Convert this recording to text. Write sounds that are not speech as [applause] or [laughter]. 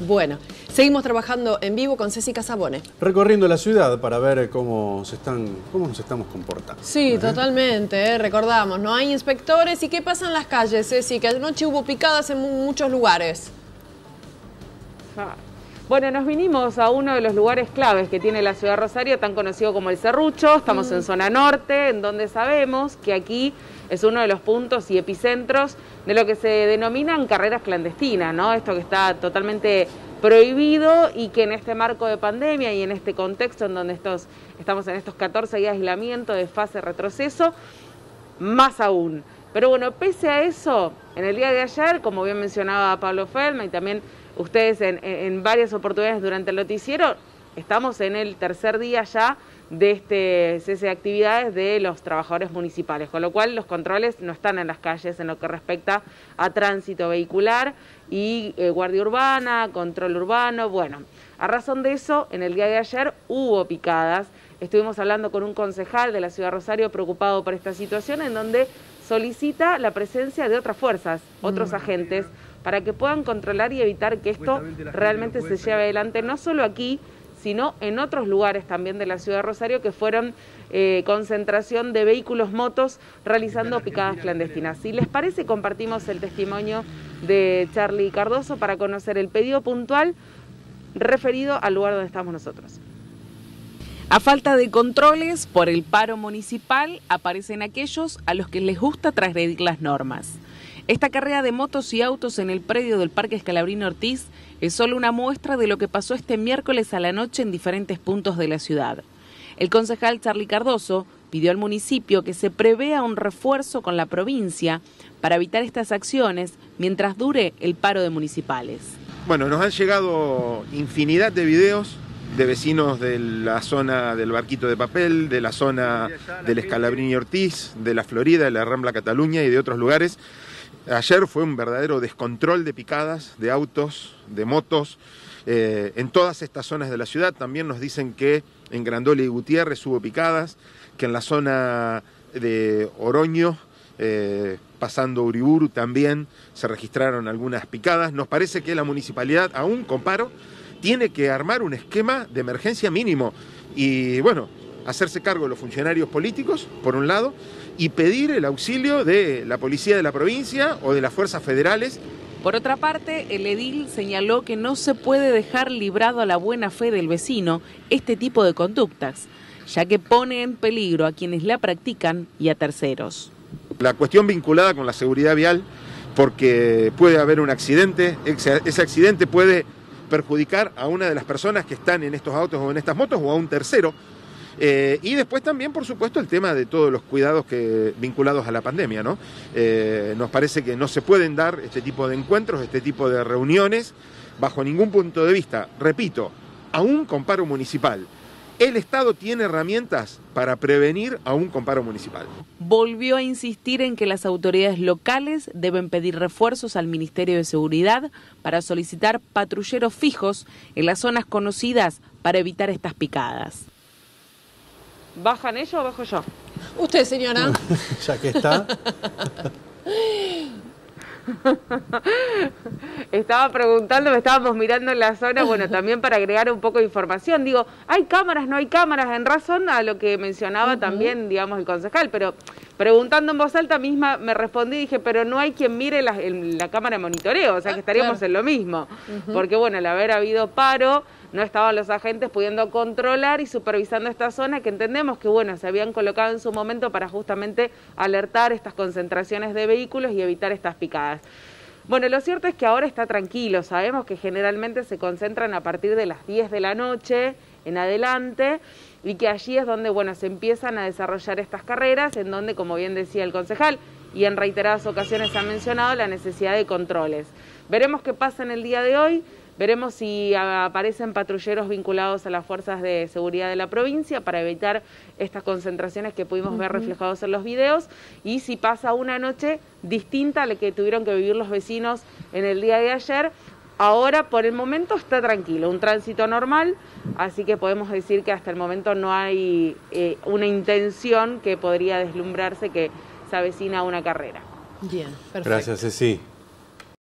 Bueno, seguimos trabajando en vivo con Ceci Casabone. Recorriendo la ciudad para ver cómo, se están, cómo nos estamos comportando. Sí, ¿Eh? totalmente, ¿eh? recordamos, no hay inspectores. ¿Y qué pasa en las calles, Ceci? Que anoche hubo picadas en muchos lugares. Ah. Bueno, nos vinimos a uno de los lugares claves que tiene la ciudad de Rosario, tan conocido como el Cerrucho. Estamos en mm. zona norte, en donde sabemos que aquí es uno de los puntos y epicentros de lo que se denominan carreras clandestinas, ¿no? Esto que está totalmente prohibido y que en este marco de pandemia y en este contexto en donde estos, estamos en estos 14 días de aislamiento, de fase retroceso, más aún. Pero bueno, pese a eso, en el día de ayer, como bien mencionaba Pablo Felma y también ustedes en, varias oportunidades durante el noticiero, estamos en el tercer día ya de este cese de actividades de los trabajadores municipales, con lo cual los controles no están en las calles en lo que respecta a tránsito vehicular y eh, guardia urbana, control urbano, bueno, a razón de eso, en el día de ayer hubo picadas, estuvimos hablando con un concejal de la ciudad de Rosario preocupado por esta situación en donde solicita la presencia de otras fuerzas, otros mm. agentes, para que puedan controlar y evitar que esto realmente se lleve adelante, no solo aquí, sino en otros lugares también de la ciudad de Rosario que fueron eh, concentración de vehículos motos realizando picadas clandestinas. Si les parece, compartimos el testimonio de Charlie Cardoso para conocer el pedido puntual referido al lugar donde estamos nosotros. A falta de controles por el paro municipal, aparecen aquellos a los que les gusta transgredir las normas. Esta carrera de motos y autos en el predio del Parque Escalabrino Ortiz es solo una muestra de lo que pasó este miércoles a la noche en diferentes puntos de la ciudad. El concejal Charlie Cardoso pidió al municipio que se prevea un refuerzo con la provincia para evitar estas acciones mientras dure el paro de municipales. Bueno, nos han llegado infinidad de videos de vecinos de la zona del Barquito de Papel, de la zona del Escalabrini Ortiz, de la Florida, de la Rambla Cataluña y de otros lugares Ayer fue un verdadero descontrol de picadas, de autos, de motos, eh, en todas estas zonas de la ciudad. También nos dicen que en Grandoli y Gutiérrez hubo picadas, que en la zona de Oroño, eh, pasando Uriburu, también se registraron algunas picadas. Nos parece que la municipalidad, aún con paro, tiene que armar un esquema de emergencia mínimo. Y bueno, hacerse cargo de los funcionarios políticos, por un lado, y pedir el auxilio de la policía de la provincia o de las fuerzas federales. Por otra parte, el edil señaló que no se puede dejar librado a la buena fe del vecino este tipo de conductas, ya que pone en peligro a quienes la practican y a terceros. La cuestión vinculada con la seguridad vial, porque puede haber un accidente, ese accidente puede perjudicar a una de las personas que están en estos autos o en estas motos o a un tercero. Eh, y después también, por supuesto, el tema de todos los cuidados que, vinculados a la pandemia. ¿no? Eh, nos parece que no se pueden dar este tipo de encuentros, este tipo de reuniones, bajo ningún punto de vista. Repito, aún con paro municipal. El Estado tiene herramientas para prevenir a un comparo municipal. Volvió a insistir en que las autoridades locales deben pedir refuerzos al Ministerio de Seguridad para solicitar patrulleros fijos en las zonas conocidas para evitar estas picadas. ¿Bajan ellos o bajo yo? Usted, señora. [laughs] ya que está. [laughs] [laughs] Estaba preguntando, me estábamos mirando en la zona, bueno, [laughs] también para agregar un poco de información. Digo, ¿hay cámaras, no hay cámaras? En razón a lo que mencionaba también, digamos, el concejal, pero preguntando en voz alta misma me respondí y dije, pero no hay quien mire la, la cámara de monitoreo, o sea que ah, estaríamos en lo mismo. Porque bueno, al haber habido paro no estaban los agentes pudiendo controlar y supervisando esta zona que entendemos que bueno, se habían colocado en su momento para justamente alertar estas concentraciones de vehículos y evitar estas picadas. Bueno, lo cierto es que ahora está tranquilo, sabemos que generalmente se concentran a partir de las 10 de la noche en adelante y que allí es donde, bueno, se empiezan a desarrollar estas carreras, en donde, como bien decía el concejal, y en reiteradas ocasiones ha mencionado la necesidad de controles. Veremos qué pasa en el día de hoy. Veremos si aparecen patrulleros vinculados a las fuerzas de seguridad de la provincia para evitar estas concentraciones que pudimos ver reflejados en los videos y si pasa una noche distinta a la que tuvieron que vivir los vecinos en el día de ayer. Ahora, por el momento, está tranquilo, un tránsito normal, así que podemos decir que hasta el momento no hay eh, una intención que podría deslumbrarse que se avecina una carrera. Bien, perfecto. Gracias, Ceci.